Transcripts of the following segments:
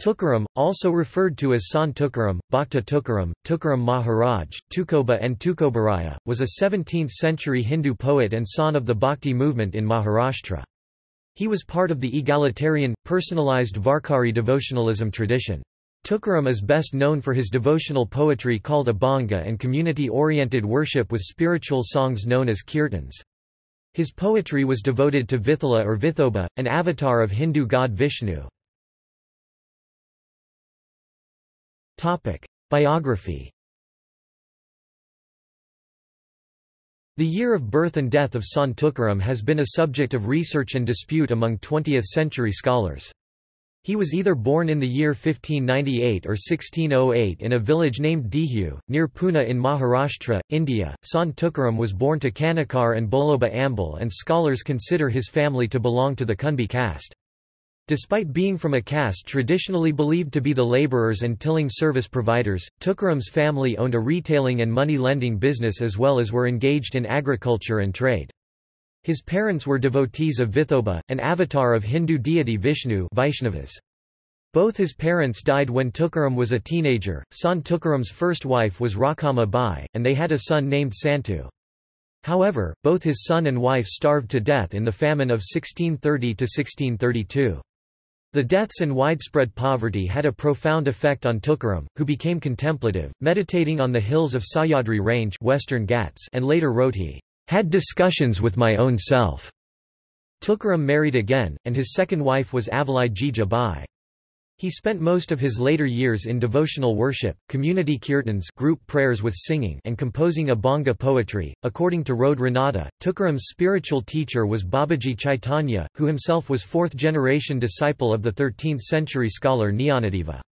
Tukaram, also referred to as Sant Tukaram, Bhakta Tukaram, Tukaram Maharaj, Tukoba and Tukobaraya, was a 17th-century Hindu poet and sant of the Bhakti movement in Maharashtra. He was part of the egalitarian, personalized Varkari devotionalism tradition. Tukaram is best known for his devotional poetry called Abhanga and community-oriented worship with spiritual songs known as kirtans. His poetry was devoted to Vithala or Vithoba, an avatar of Hindu god Vishnu. Biography The year of birth and death of Sant Tukaram has been a subject of research and dispute among 20th-century scholars. He was either born in the year 1598 or 1608 in a village named Dehu, near Pune in Maharashtra, India. Sant Tukaram was born to Kanakar and Boloba Ambal and scholars consider his family to belong to the Kunbi caste. Despite being from a caste traditionally believed to be the laborers and tilling service providers, Tukaram's family owned a retailing and money-lending business as well as were engaged in agriculture and trade. His parents were devotees of Vithoba, an avatar of Hindu deity Vishnu Vaishnavas. Both his parents died when Tukaram was a teenager. Sant Tukaram's first wife was Rakama Bai, and they had a son named Santu. However, both his son and wife starved to death in the famine of 1630–1632. The deaths and widespread poverty had a profound effect on Tukaram, who became contemplative, meditating on the hills of Sahyadri Range Western Ghats and later wrote he, "...had discussions with my own self." Tukaram married again, and his second wife was Avalai Jija Bai. He spent most of his later years in devotional worship, community kirtans group prayers with singing and composing Abhanga poetry. According to Rode Ranade, Tukaram's spiritual teacher was Babaji Chaitanya, who himself was fourth-generation disciple of the 13th-century scholar Jnanadeva.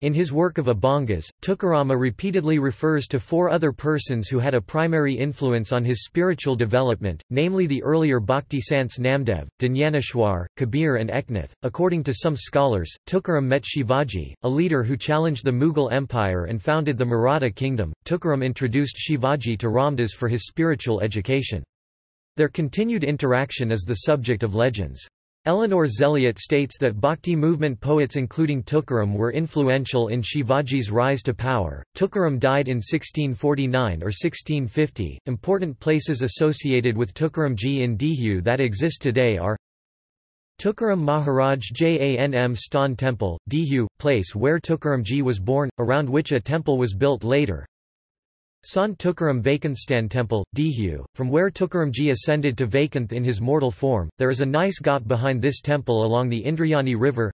In his work of Abhangas, Tukarama repeatedly refers to four other persons who had a primary influence on his spiritual development, namely the earlier Bhakti Sants Namdev, Dnyaneshwar, Kabir and Eknath. According to some scholars, Tukaram met Shivaji, a leader who challenged the Mughal Empire and founded the Maratha kingdom. Tukaram introduced Shivaji to Ramdas for his spiritual education. Their continued interaction is the subject of legends. Eleanor Zelliot states that Bhakti movement poets including Tukaram were influential in Shivaji's rise to power. Tukaram died in 1649 or 1650. Important places associated with Tukaramji in Dehu that exist today are Tukaram Maharaj Janm Stan Temple, Dehu, place where Tukaramji was born, around which a temple was built later. Sant Tukaram Vaikunthstan Temple, Dehu, from where Tukaramji ascended to Vaikunth in his mortal form. There is a nice ghat behind this temple along the Indrayani river.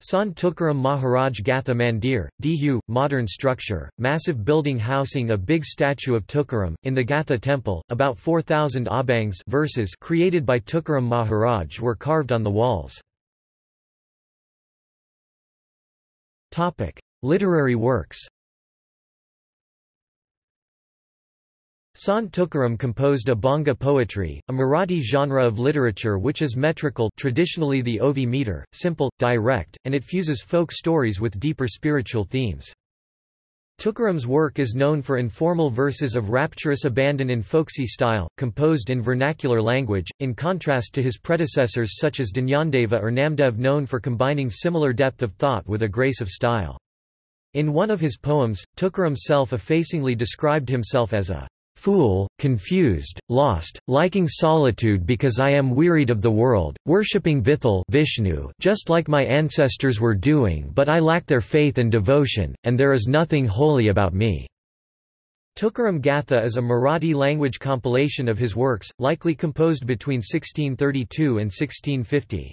Sant Tukaram Maharaj Gatha Mandir, Dehu, modern structure, massive building housing a big statue of Tukaram, in the Gatha temple, about 4,000 abhangs verses created by Tukaram Maharaj were carved on the walls. Literary works Sant Tukaram composed Abhanga poetry, a Marathi genre of literature which is metrical traditionally the Ovi meter, simple, direct, and it fuses folk stories with deeper spiritual themes. Tukaram's work is known for informal verses of rapturous abandon in folksy style, composed in vernacular language, in contrast to his predecessors such as Dnyandeva or Namdev known for combining similar depth of thought with a grace of style. In one of his poems, Tukaram self-effacingly described himself as a fool, confused, lost, liking solitude because I am wearied of the world, worshipping Vithal Vishnu just like my ancestors were doing but I lack their faith and devotion, and there is nothing holy about me." Tukaram Gatha is a Marathi language compilation of his works, likely composed between 1632 and 1650.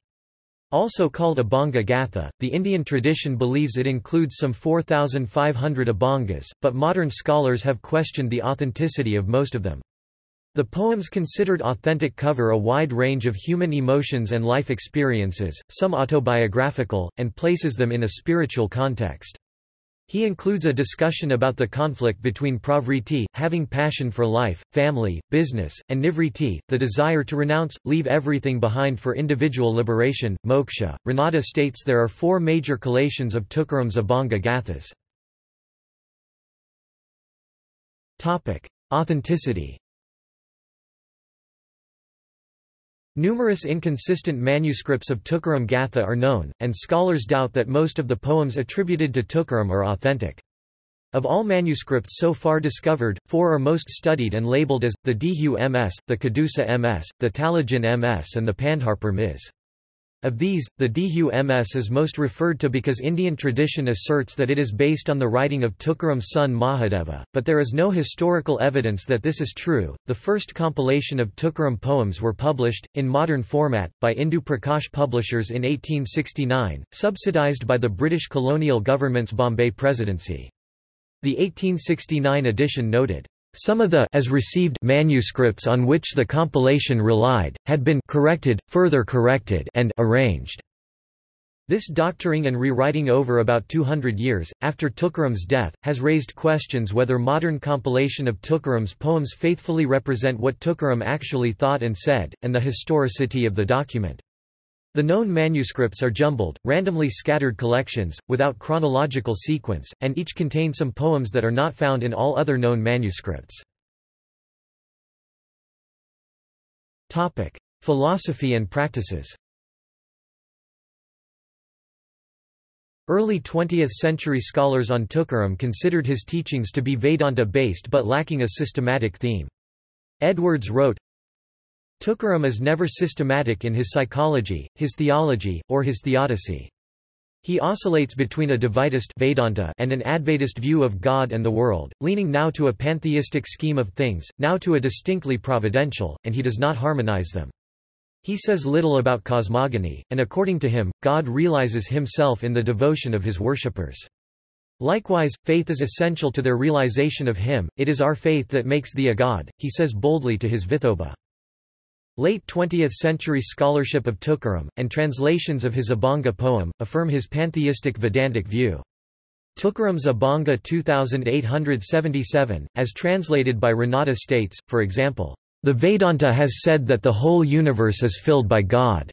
Also called Abhanga Gatha, the Indian tradition believes it includes some 4,500 Abhangas, but modern scholars have questioned the authenticity of most of them. The poems considered authentic cover a wide range of human emotions and life experiences, some autobiographical, and places them in a spiritual context. He includes a discussion about the conflict between pravriti, having passion for life, family, business, and nivriti, the desire to renounce, leave everything behind for individual liberation, moksha. Ranade states there are four major collations of Tukaram's Abhanga Gathas. Authenticity Numerous inconsistent manuscripts of Tukaram Gatha are known, and scholars doubt that most of the poems attributed to Tukaram are authentic. Of all manuscripts so far discovered, four are most studied and labeled as, the Dehu MS, the Kadusa MS, the Talajan MS and the Pandharpur Ms. Of these, the Dehu MS is most referred to because Indian tradition asserts that it is based on the writing of Tukaram's son Mahadeva, but there is no historical evidence that this is true. The first compilation of Tukaram poems were published, in modern format, by Indu Prakash Publishers in 1869, subsidized by the British colonial government's Bombay Presidency. The 1869 edition noted, some of the as received manuscripts on which the compilation relied, had been corrected, further corrected and arranged. This doctoring and rewriting over about 200 years, after Tukaram's death, has raised questions whether modern compilation of Tukaram's poems faithfully represent what Tukaram actually thought and said, and the historicity of the document. The known manuscripts are jumbled, randomly scattered collections, without chronological sequence, and each contain some poems that are not found in all other known manuscripts. Philosophy and practices Early 20th-century scholars on Tukaram considered his teachings to be Vedanta-based but lacking a systematic theme. Edwards wrote, Tukaram is never systematic in his psychology, his theology, or his theodicy. He oscillates between a Dvaitist Vedanta and an Advaitist view of God and the world, leaning now to a pantheistic scheme of things, now to a distinctly providential, and he does not harmonize them. He says little about cosmogony, and according to him, God realizes himself in the devotion of his worshippers. Likewise, faith is essential to their realization of him, it is our faith that makes thee a god, he says boldly to his Vithoba. Late 20th-century scholarship of Tukaram, and translations of his Abhanga poem, affirm his pantheistic Vedantic view. Tukaram's Abhanga 2877, as translated by Ranade states, for example, "...the Vedanta has said that the whole universe is filled by God.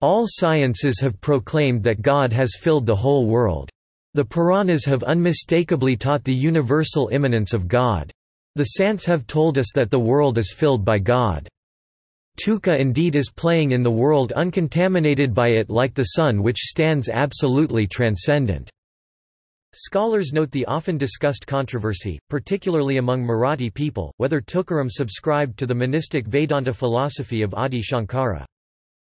All sciences have proclaimed that God has filled the whole world. The Puranas have unmistakably taught the universal immanence of God. The Sants have told us that the world is filled by God. Tuka indeed is playing in the world uncontaminated by it like the sun which stands absolutely transcendent. Scholars note the often discussed controversy, particularly among Marathi people, whether Tukaram subscribed to the monistic Vedanta philosophy of Adi Shankara.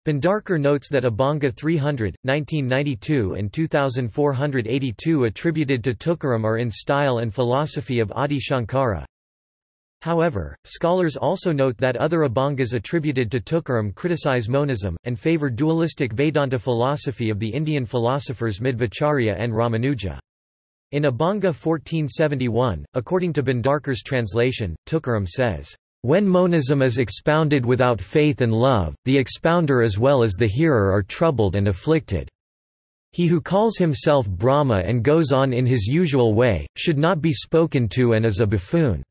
Bhandarkar notes that Abhanga 300, 1992 and 2482 attributed to Tukaram are in style and philosophy of Adi Shankara. However, scholars also note that other Abhangas attributed to Tukaram criticize monism, and favor dualistic Vedanta philosophy of the Indian philosophers Madhvacharya and Ramanuja. In Abhanga 1471, according to Bhandarkar's translation, Tukaram says, when monism is expounded without faith and love, the expounder as well as the hearer are troubled and afflicted. He who calls himself Brahma and goes on in his usual way, should not be spoken to and is a buffoon.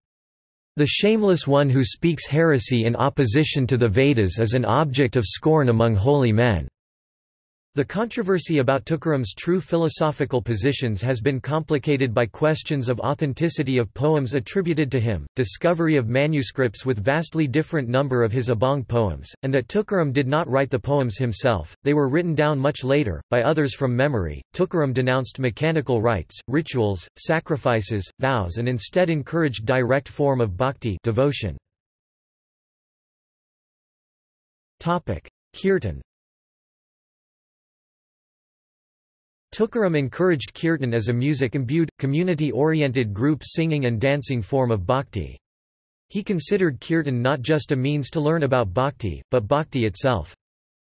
The shameless one who speaks heresy in opposition to the Vedas is an object of scorn among holy men. The controversy about Tukaram's true philosophical positions has been complicated by questions of authenticity of poems attributed to him, discovery of manuscripts with vastly different number of his Abhang poems, and that Tukaram did not write the poems himself, they were written down much later, by others from memory. Tukaram denounced mechanical rites, rituals, sacrifices, vows and instead encouraged direct form of bhakti devotion. Kirtan Tukaram encouraged kirtan as a music-imbued, community-oriented group singing and dancing form of bhakti. He considered kirtan not just a means to learn about bhakti, but bhakti itself.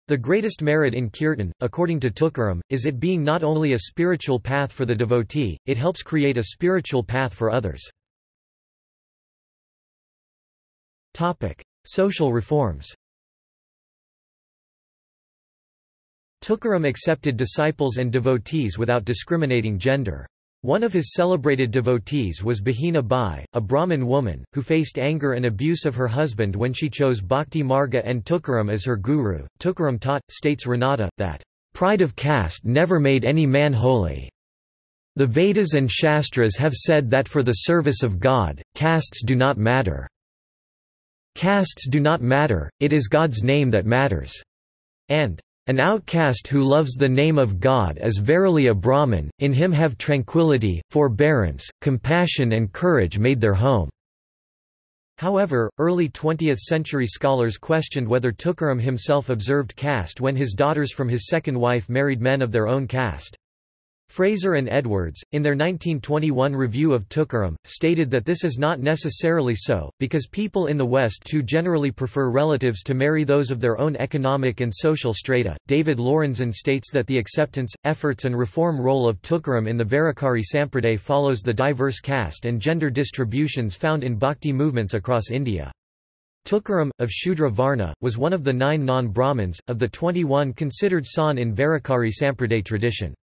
The greatest merit in kirtan, according to Tukaram, is it being not only a spiritual path for the devotee, it helps create a spiritual path for others. Social reforms Tukaram accepted disciples and devotees without discriminating gender. One of his celebrated devotees was Bahina Bai, a Brahmin woman, who faced anger and abuse of her husband when she chose Bhakti Marga and Tukaram as her guru. Tukaram taught, states Ranade, that, "...pride of caste never made any man holy. The Vedas and Shastras have said that for the service of God, castes do not matter." "'Castes do not matter, it is God's name that matters' and an outcast who loves the name of God is verily a Brahmin, in him have tranquility, forbearance, compassion and courage made their home." However, early 20th-century scholars questioned whether Tukaram himself observed caste when his daughters from his second wife married men of their own caste. Fraser and Edwards, in their 1921 review of Tukaram, stated that this is not necessarily so, because people in the West too generally prefer relatives to marry those of their own economic and social strata. David Lorenzen states that the acceptance, efforts, and reform role of Tukaram in the Varakari Sampraday follows the diverse caste and gender distributions found in bhakti movements across India. Tukaram, of Shudra Varna, was one of the nine non-Brahmins, of the 21 considered sant in Varakari Sampraday tradition.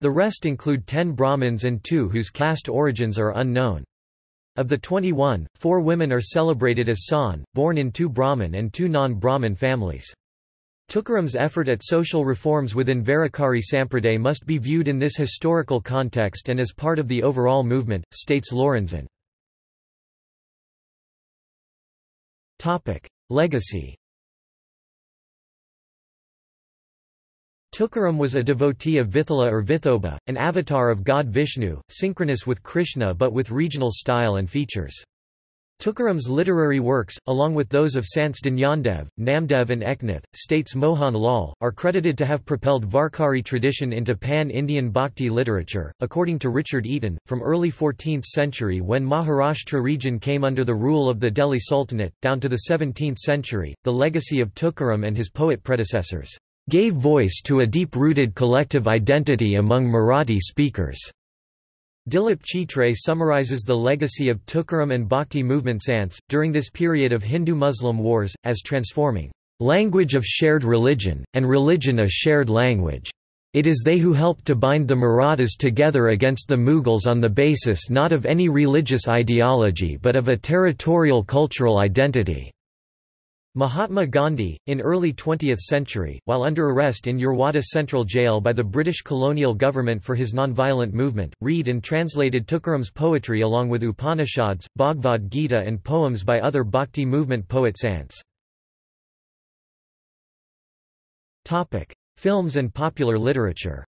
The rest include ten Brahmins and two whose caste origins are unknown. Of the 21, four women are celebrated as sant, born in two Brahmin and two non-Brahmin families. Tukaram's effort at social reforms within Varakari Sampraday must be viewed in this historical context and as part of the overall movement, states Lorenzen. Legacy Tukaram was a devotee of Vithala or Vithoba, an avatar of god Vishnu, synchronous with Krishna but with regional style and features. Tukaram's literary works, along with those of Sants Dnyandev, Namdev and Eknath, states Mohan Lal, are credited to have propelled Varkari tradition into pan-Indian bhakti literature. According to Richard Eaton, from early 14th century when Maharashtra region came under the rule of the Delhi Sultanate, down to the 17th century, the legacy of Tukaram and his poet predecessors gave voice to a deep-rooted collective identity among Marathi speakers. Dilip Chitre summarizes the legacy of Tukaram and Bhakti movement Sants, during this period of Hindu-Muslim wars, as transforming language of shared religion, and religion a shared language. It is they who helped to bind the Marathas together against the Mughals on the basis not of any religious ideology but of a territorial cultural identity. Mahatma Gandhi, in early 20th century, while under arrest in Yerwada Central Jail by the British colonial government for his nonviolent movement, read and translated Tukaram's poetry along with Upanishads, Bhagavad Gita and poems by other Bhakti movement poet Sants. Films and popular literature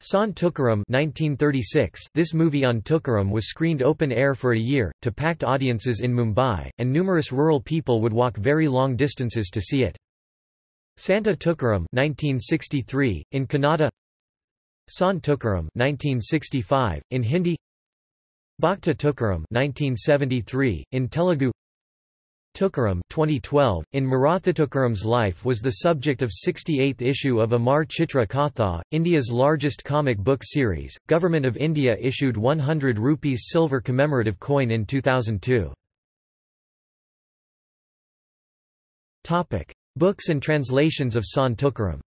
Sant Tukaram 1936 This movie on Tukaram was screened open-air for a year, to packed audiences in Mumbai, and numerous rural people would walk very long distances to see it. Santa Tukaram 1963, in Kannada. Sant Tukaram 1965, in Hindi. Bhakta Tukaram 1973, in Telugu Tukaram 2012, in Marathi Tukaram's life was the subject of 68th issue of Amar Chitra Katha, India's largest comic book series. Government of India issued 100 rupees silver commemorative coin in 2002. Topic: Books and translations of Sant Tukaram.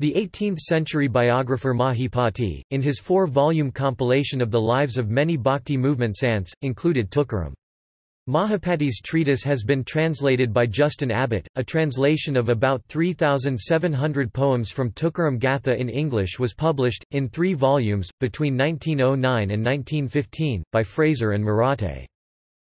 The 18th-century biographer Mahipati, in his four-volume compilation of the lives of many bhakti movement sants, included Tukaram. Mahipati's treatise has been translated by Justin Abbott. A translation of about 3,700 poems from Tukaram Gatha in English was published, in three volumes, between 1909 and 1915, by Fraser and Marathe.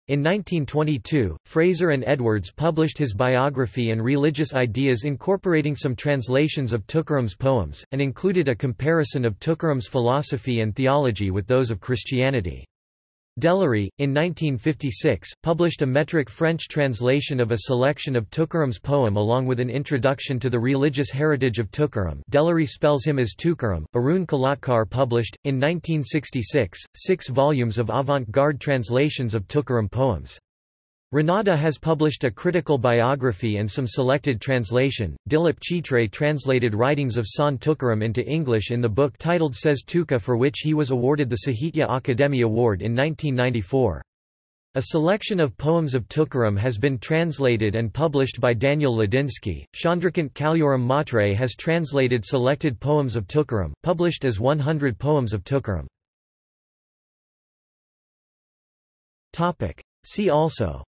In 1922, Fraser and Edwards published his biography and religious ideas incorporating some translations of Tukaram's poems, and included a comparison of Tukaram's philosophy and theology with those of Christianity. Delarue, in 1956, published a metric French translation of a selection of Tukaram's poem along with an introduction to the religious heritage of Tukaram Delarue spells him as Tukaram. Arun Kolatkar published, in 1966, six volumes of avant-garde translations of Tukaram poems. Ranade has published a critical biography and some selected translation. Dilip Chitre translated writings of Sant Tukaram into English in the book titled Says Tuka for which he was awarded the Sahitya Akademi Award in 1994. A selection of poems of Tukaram has been translated and published by Daniel Ladinsky. Chandrakant Kalyaram Matre has translated selected poems of Tukaram, published as 100 Poems of Tukaram. See also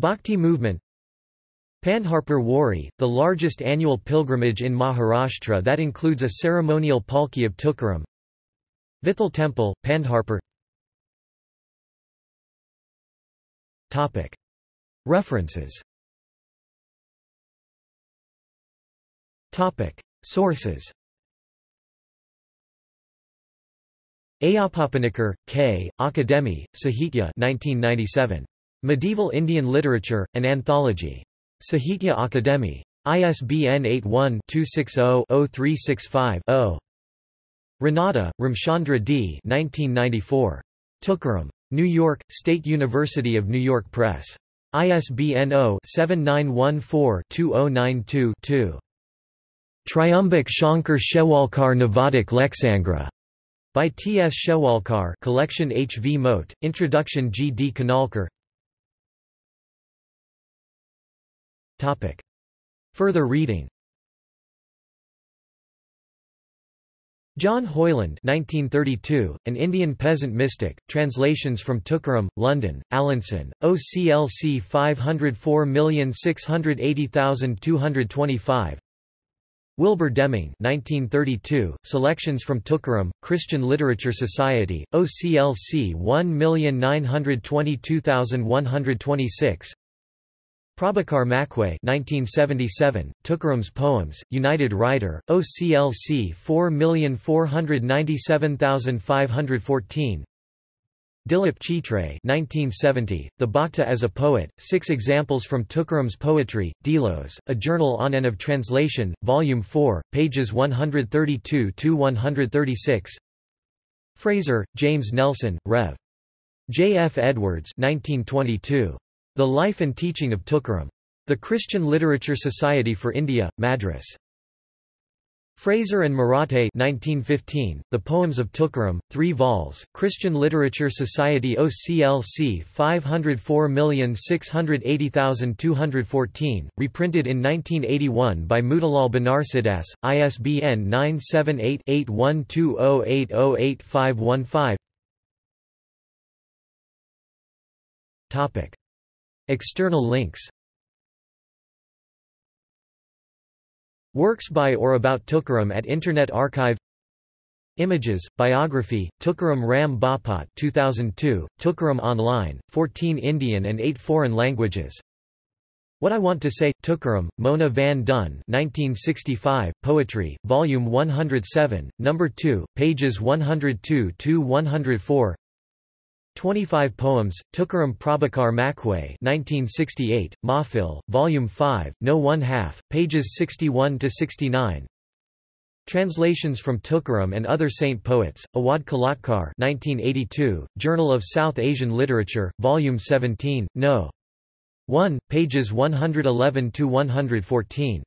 Bhakti movement Pandharpur Wari, the largest annual pilgrimage in Maharashtra that includes a ceremonial palki of Tukaram. Vithal Temple, Pandharpur References Sources Ayappapanikar, K., Akademi, Sahitya 1997. Medieval Indian Literature, an Anthology. Sahitya Akademi. ISBN 81-260-0365-0. Ranade, Ramchandra D. 1994. Tukaram. New York, State University of New York Press. ISBN 0-7914-2092-2. Triumbak Shankar Shewalkar Navadak Lexangra. By T. S. Shewalkar Collection H. V. Mote, Introduction G. D. Kanalkar Further reading. John Hoyland 1932, An Indian Peasant Mystic, Translations from Tukaram, London, Allinson, OCLC 504680225 Wilbur Deming 1932, Selections from Tukaram, Christian Literature Society, OCLC 1922126 Prabhakar Machwe 1977, Tukaram's Poems, United Writer, OCLC 4497514 Dilip Chitre 1970, The Bhakta as a Poet, Six Examples from Tukaram's Poetry, Delos, A Journal on and of Translation, Volume 4, pages 132–136 Fraser, James Nelson, Rev. J. F. Edwards 1922. The Life and Teaching of Tukaram. The Christian Literature Society for India, Madras. Fraser and Marathe 1915, The Poems of Tukaram, 3 vols, Christian Literature Society OCLC 504680214, reprinted in 1981 by Motilal Banarsidass, ISBN 978-8120808515 External links. Works by or about Tukaram at Internet Archive. Images, Biography, Tukaram Ram Bapat 2002, Tukaram Online, 14 Indian and 8 foreign languages. What I Want to Say, Tukaram, Mona Van Duyn 1965, Poetry, Volume 107, No. 2, pages 102–104 25 Poems, Tukaram Prabhakar Machwe 1968, Mahfil, Volume 5, No 1 half, pages 61–69 Translations from Tukaram and Other Saint Poets, Awad Kolatkar 1982, Journal of South Asian Literature, Volume 17, No. 1, pages 111–114